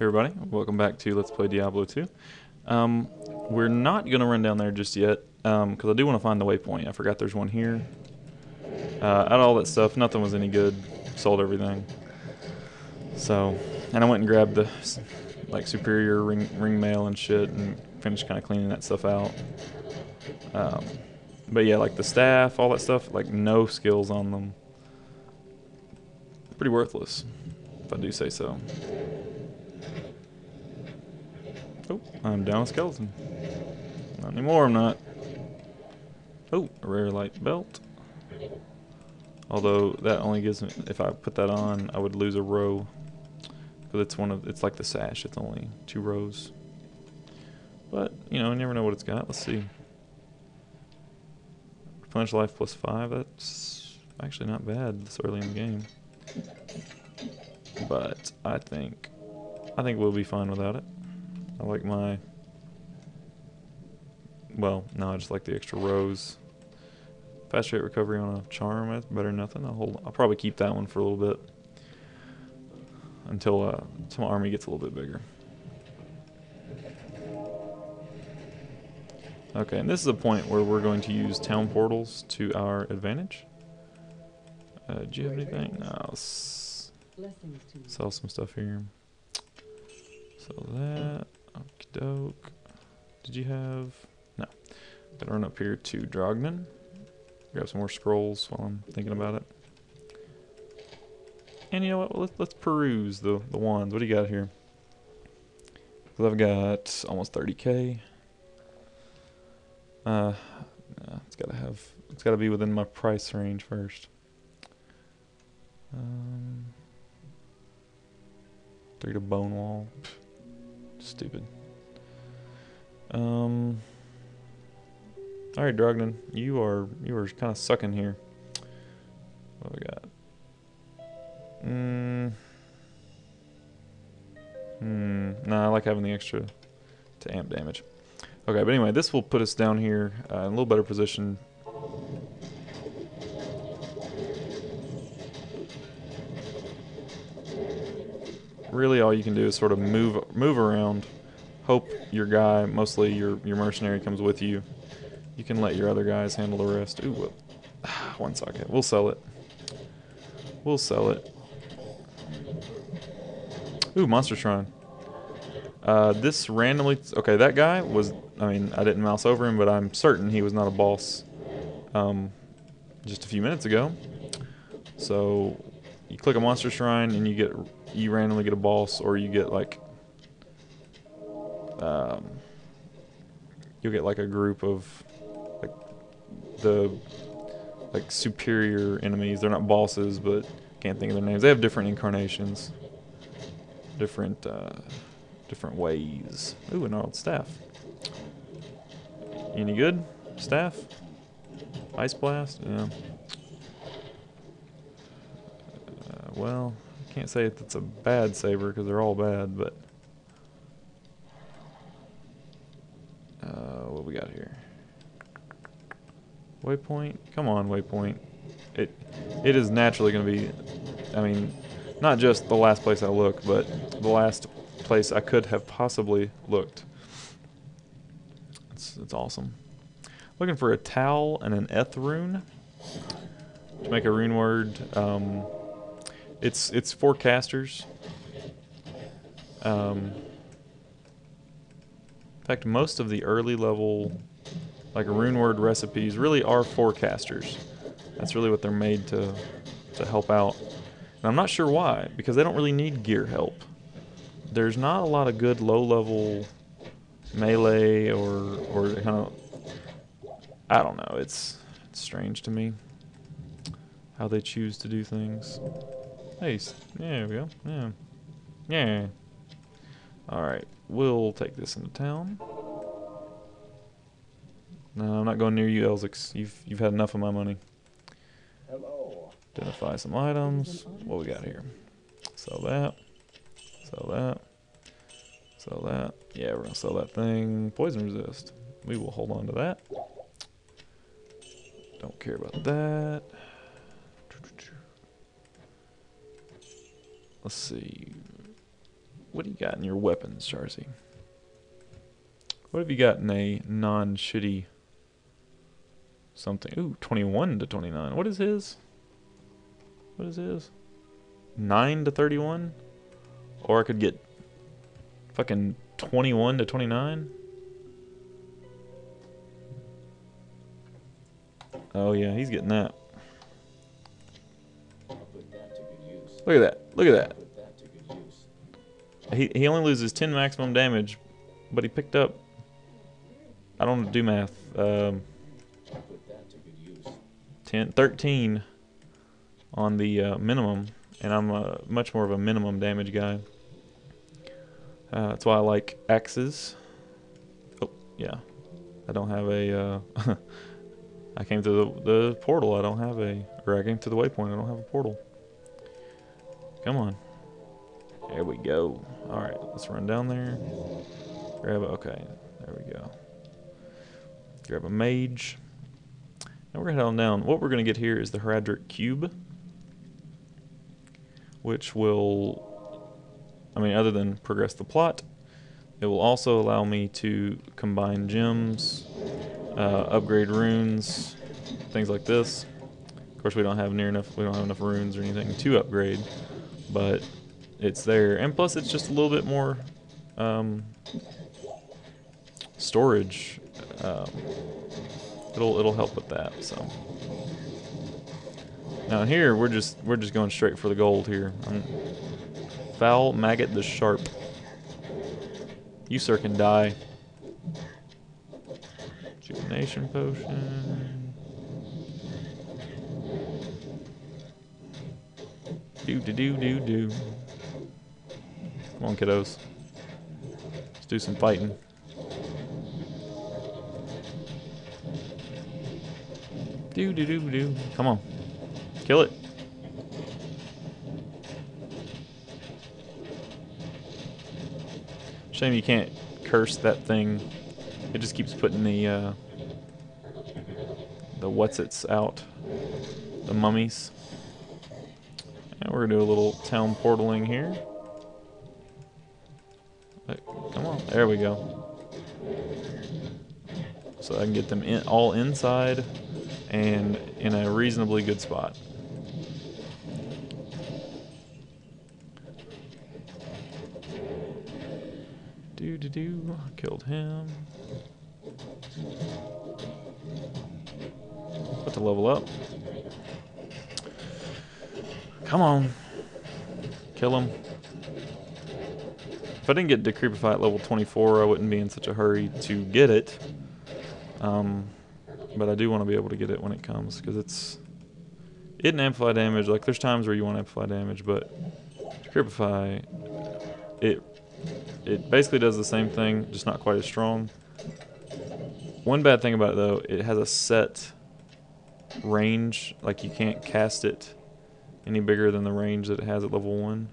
Hey everybody, welcome back to Let's Play Diablo 2. Um, we're not going to run down there just yet, because um, I do want to find the waypoint. I forgot there's one here. Uh, out of all that stuff, nothing was any good. Sold everything. So, and I went and grabbed the like superior ring, ring mail and shit and finished kind of cleaning that stuff out. Um, but yeah, like the staff, all that stuff, like no skills on them. Pretty worthless, if I do say so. Oh, I'm down a skeleton. Not anymore, I'm not. Oh, a rare light belt. Although that only gives me, if I put that on, I would lose a row. Because it's one of, it's like the sash, it's only two rows. But, you know, you never know what it's got. Let's see. Replenish life plus five, that's actually not bad this early in the game. But I think, I think we'll be fine without it. I like my, well, no, I just like the extra rows. Fast rate recovery on a charm, that's better than nothing. I'll hold, I'll probably keep that one for a little bit. Until, uh, until my army gets a little bit bigger. Okay, and this is a point where we're going to use town portals to our advantage. Uh, do you have anything? No, sell some stuff here. Sell that. Okie doke. Did you have... No. Gotta run up here to Drognan. Grab some more scrolls while I'm thinking about it. And you know what? Let's, let's peruse the, the ones. What do you got here? Because I've got almost 30k. Uh, it's gotta have... It's gotta be within my price range first. Um, three to bone wall. Stupid. Um. All right, Drognan, you are you are kind of sucking here. What we got? Hmm. Hmm. Nah, I like having the extra to amp damage. Okay, but anyway, this will put us down here uh, in a little better position. Really, all you can do is sort of move move around hope your guy, mostly your, your mercenary, comes with you. You can let your other guys handle the rest. Ooh, whoop. one second. We'll sell it. We'll sell it. Ooh, Monster Shrine. Uh, this randomly... Okay, that guy was... I mean, I didn't mouse over him, but I'm certain he was not a boss um, just a few minutes ago. So, you click a Monster Shrine and you get... You randomly get a boss, or you get, like, um, you'll get like a group of like the like superior enemies. They're not bosses, but can't think of their names. They have different incarnations, different uh, different ways. Ooh, an old staff. Any good? Staff? Ice blast? Yeah. Uh, well, I can't say it's a bad saber because they're all bad, but. Uh, what we got here? Waypoint? Come on, waypoint. It it is naturally going to be, I mean, not just the last place I look, but the last place I could have possibly looked. It's, it's awesome. Looking for a Tal and an eth rune to make a rune word. Um, it's it's for casters. Um, fact, most of the early level, like rune word recipes, really are forecasters. That's really what they're made to, to help out. And I'm not sure why, because they don't really need gear help. There's not a lot of good low-level melee or or kind of I don't know. It's, it's strange to me how they choose to do things. Hey, there we go. Yeah, yeah. All right. We'll take this into town. No, I'm not going near you, Elzix. You've you've had enough of my money. Hello. Identify some items. What we got here? Sell that. Sell that. Sell that. Yeah, we're gonna sell that thing. Poison resist. We will hold on to that. Don't care about that. Let's see what do you got in your weapons, Charsi? What have you got in a non-shitty something? Ooh, 21 to 29. What is his? What is his? 9 to 31? Or I could get fucking 21 to 29? Oh yeah, he's getting that. Look at that. Look at that. He he only loses 10 maximum damage, but he picked up I don't do math. Um 10 13 on the uh, minimum and I'm uh, much more of a minimum damage guy. Uh, that's why I like axes. Oh, yeah. I don't have a uh, I came to the, the portal. I don't have a, or I came to the waypoint. I don't have a portal. Come on. There we go. All right, let's run down there. Grab it. Okay, there we go. Grab a mage. Now we're gonna head on down. What we're gonna get here is the Horadric Cube, which will, I mean, other than progress the plot, it will also allow me to combine gems, uh, upgrade runes, things like this. Of course, we don't have near enough. We don't have enough runes or anything to upgrade, but it's there. And plus, it's just a little bit more um, storage. Um, it'll it'll help with that. So now here we're just we're just going straight for the gold here. Um, foul maggot the sharp. You sir can die. Rejuvenation potion. Do do do do do. Come on, kiddos. Let's do some fighting. Do do do do. Come on. Kill it. Shame you can't curse that thing. It just keeps putting the uh, the what's its out. The mummies. And we're gonna do a little town portaling here. But, come on, there we go. So I can get them in, all inside and in a reasonably good spot. Do do do. Killed him. About to level up. Come on. Kill him. If I didn't get Decrepify at level 24, I wouldn't be in such a hurry to get it. Um, but I do want to be able to get it when it comes, because it's... It and amplify damage, like there's times where you want amplify damage, but Decrepify, it it basically does the same thing, just not quite as strong. One bad thing about it though, it has a set range, like you can't cast it any bigger than the range that it has at level 1.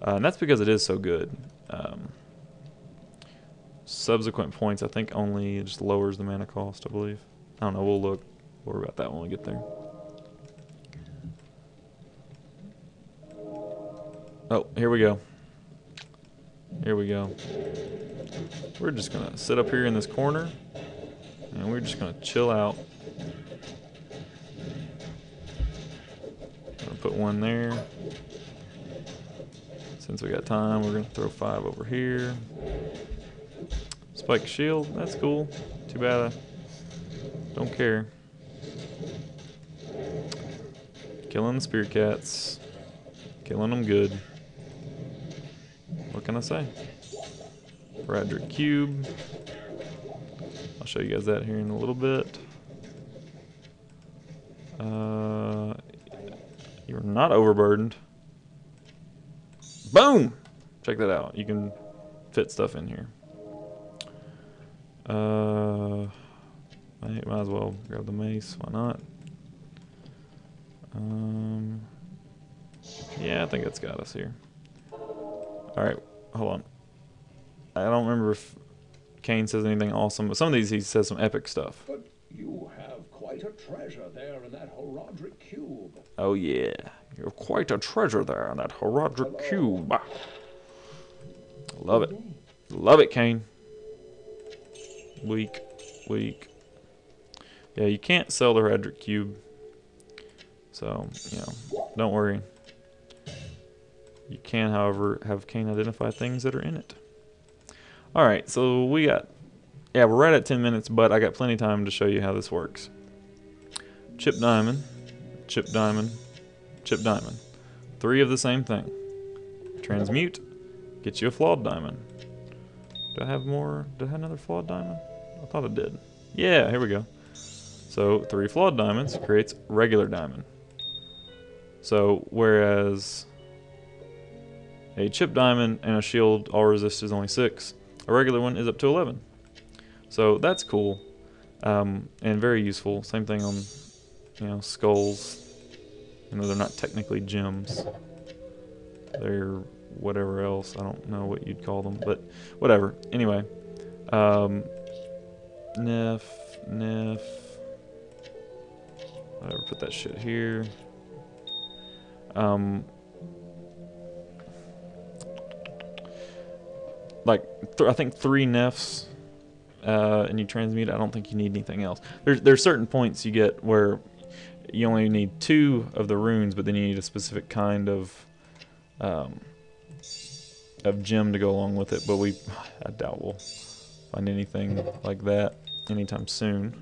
Uh, and that's because it is so good. Um, subsequent points, I think only just lowers the mana cost, I believe. I don't know, we'll look. We'll worry about that when we get there. Oh, here we go. Here we go. We're just gonna sit up here in this corner and we're just gonna chill out. Put one there. Since we got time, we're gonna throw five over here. Spike shield, that's cool. Too bad I don't care. Killing the spear cats. Killing them good. What can I say? Horadric Cube. I'll show you guys that here in a little bit. Uh, you're not overburdened. Boom! Check that out. You can fit stuff in here. Uh, might, might as well grab the mace. Why not? Um, yeah, I think that's got us here. Alright, hold on. I don't remember if Cain says anything awesome, but some of these he says some epic stuff. But you have quite a treasure there in that Horadric cube. Oh yeah, you're quite a treasure there in that Horadric cube. Ah. Love it. Love it, Cain. Weak. Weak. Yeah, you can't sell the Horadric Cube. So, you know, don't worry. You can, however, have Cain identify things that are in it. Alright, so we got... Yeah, we're right at 10 minutes, but I got plenty of time to show you how this works. Chip diamond, chip diamond, chip diamond. Three of the same thing. Transmute, get you a flawed diamond. Do I have more? Did I have another flawed diamond? I thought I did. Yeah, here we go. So three flawed diamonds creates regular diamond. So whereas a chip diamond and a shield all resist is only six, a regular one is up to 11. So that's cool um, and very useful. Same thing on you know skulls. You know they're not technically gems. They're whatever else. I don't know what you'd call them, but whatever. Anyway, um, Nef. Whatever, put that shit here. Um, like, th I think three Nefs, uh, and you transmute. I don't think you need anything else. There's there's certain points you get where you only need two of the runes, but then you need a specific kind of um, of gem to go along with it. But we, I doubt we'll find anything like that anytime soon.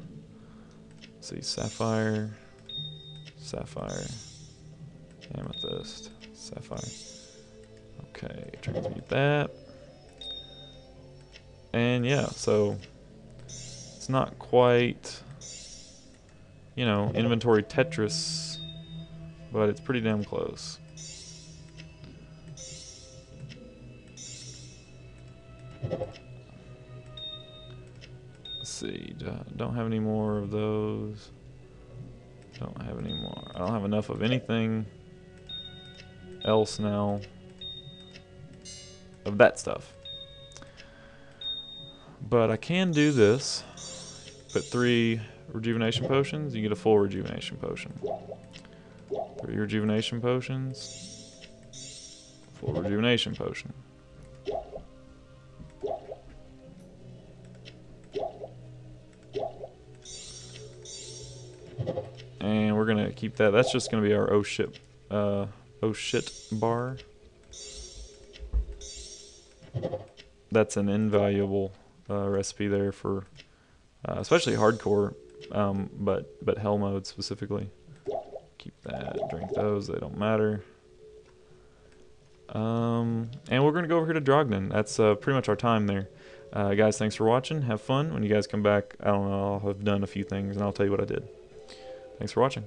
Let's see, sapphire, sapphire, amethyst, sapphire. Okay, transmute that. And yeah, so it's not quite, you know, inventory Tetris, but it's pretty damn close. Let's see, don't have any more of those. Don't have any more. I don't have enough of anything else now of that stuff. But I can do this. Put three rejuvenation potions, you get a full rejuvenation potion. Three rejuvenation potions, full rejuvenation potion. And we're gonna keep that. That's just gonna be our oh shit, uh, oh shit bar. That's an invaluable uh, recipe there for, uh, especially hardcore, um, but but hell mode specifically. Keep that. Drink those. They don't matter. Um, and we're gonna go over here to Drogden. That's uh, pretty much our time there. Uh, guys, thanks for watching. Have fun. When you guys come back, I don't know, I'll have done a few things and I'll tell you what I did. Thanks for watching.